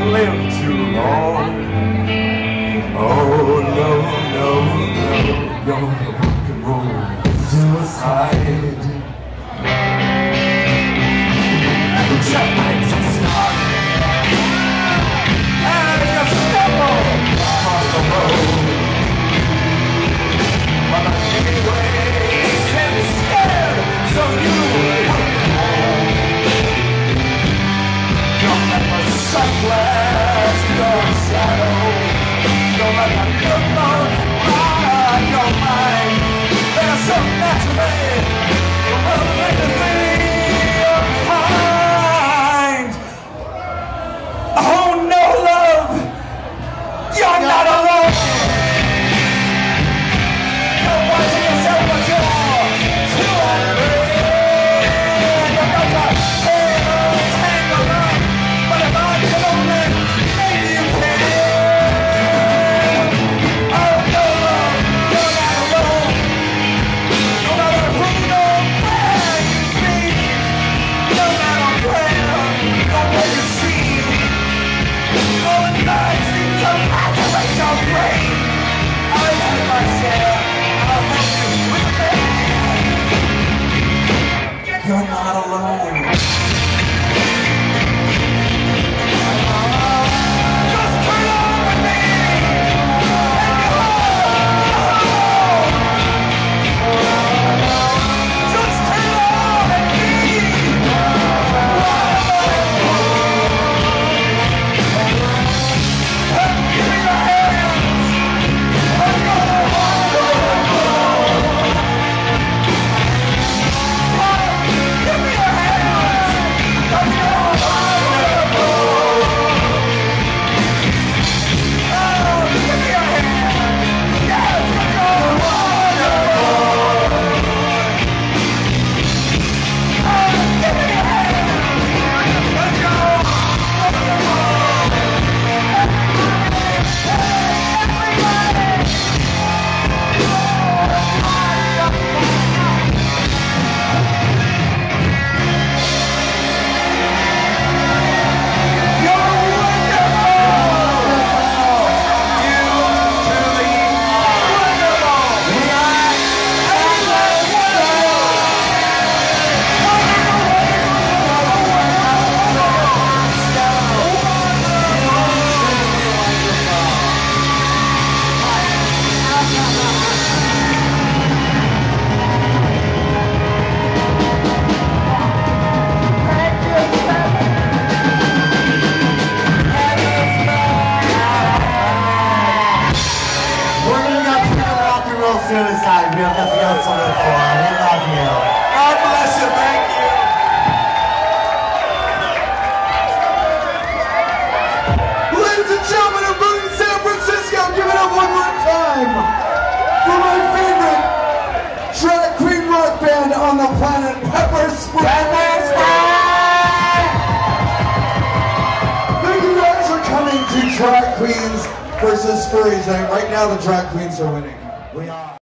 have lived too long. Oh, no, no, no, you're rock and roll suicide. burns, macerate your brain. I am my. discouraged that right now the drag queens are winning. We are.